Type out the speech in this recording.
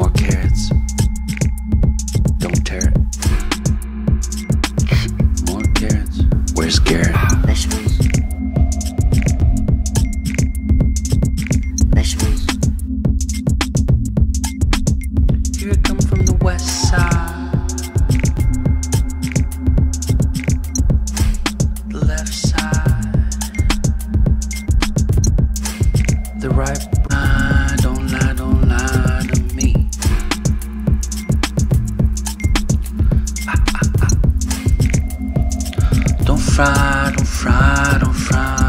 more carrots. Don't tear it. More carrots. Where's Garrett? This one. This one. Here come from the west side. The left side. The right. Don't fry, don't fry, don't fry.